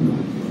Mm-hmm.